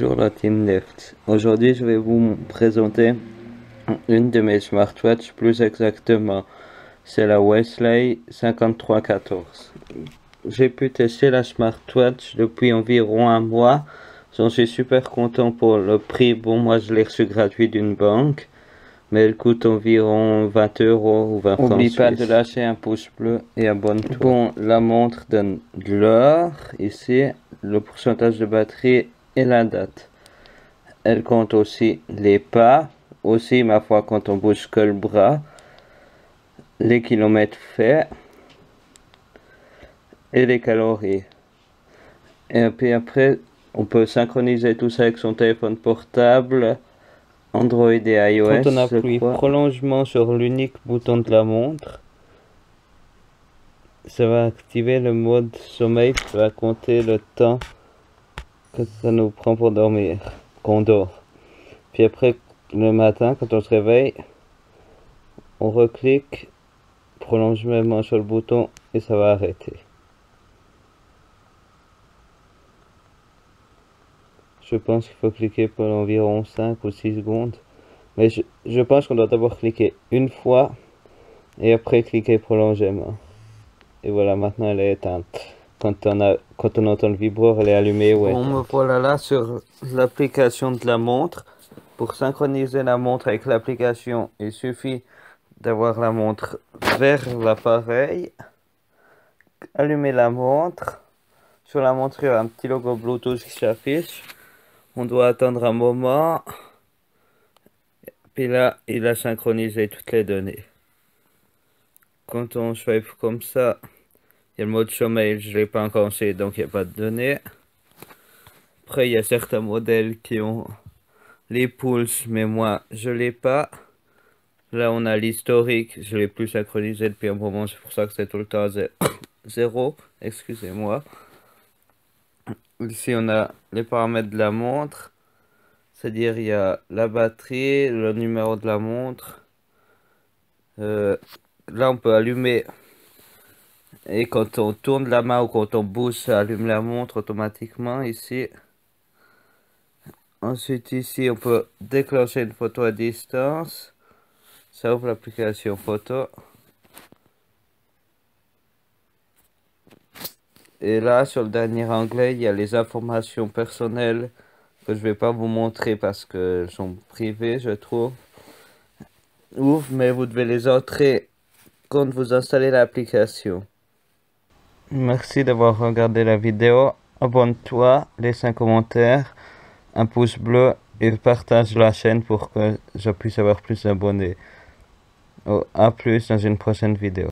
Bonjour la team Left. Aujourd'hui je vais vous présenter une de mes smartwatches plus exactement. C'est la Wesley 5314. J'ai pu tester la smartwatch depuis environ un mois. J'en suis super content pour le prix. Bon moi je l'ai reçu gratuit d'une banque. Mais elle coûte environ 20 euros ou 20 francs N'oublie pas de lâcher un pouce bleu et abonne-toi. Bon, la montre donne de l'heure ici, le pourcentage de batterie et la date. Elle compte aussi les pas, aussi ma foi quand on bouge que le bras, les kilomètres faits et les calories. Et puis après, on peut synchroniser tout ça avec son téléphone portable Android et iOS. Quand on appuie prolongement sur l'unique bouton de la montre, ça va activer le mode sommeil qui va compter le temps que ça nous prend pour dormir, qu'on dort. Puis après, le matin, quand on se réveille, on reclique, prolonge même sur le bouton et ça va arrêter. Je pense qu'il faut cliquer pour environ 5 ou 6 secondes. Mais je, pense qu'on doit d'abord cliquer une fois et après cliquer prolongément. Et voilà, maintenant elle est éteinte. Quand on, entend le vibreur, elle est allumée ou On me voilà là sur l'application de la montre. Pour synchroniser la montre avec l'application, il suffit d'avoir la montre vers l'appareil. Allumer la montre. Sur la montre, il y a un petit logo Bluetooth qui s'affiche. On doit attendre un moment. Puis là, il a synchronisé toutes les données. Quand on swipe comme ça, il y a le mode sommeil, je ne l'ai pas encore essayé, donc il n'y a pas de données. Après, il y a certains modèles qui ont les pulses, mais moi, je l'ai pas. Là, on a l'historique, je l'ai plus synchronisé depuis un moment, c'est pour ça que c'est tout le temps zéro. Excusez-moi. Ici, on a les paramètres de la montre. C'est-à-dire, il y a la batterie, le numéro de la montre. Euh, là, on peut allumer. Et quand on tourne la main ou quand on bouge, ça allume la montre automatiquement ici. Ensuite, ici, on peut déclencher une photo à distance. Ça ouvre l'application photo. Et là, sur le dernier onglet, il y a les informations personnelles que je vais pas vous montrer parce qu'elles sont privées, je trouve. Ouf, mais vous devez les entrer quand vous installez l'application. Merci d'avoir regardé la vidéo. Abonne-toi, laisse un commentaire, un pouce bleu et partage la chaîne pour que je puisse avoir plus d'abonnés. A plus dans une prochaine vidéo.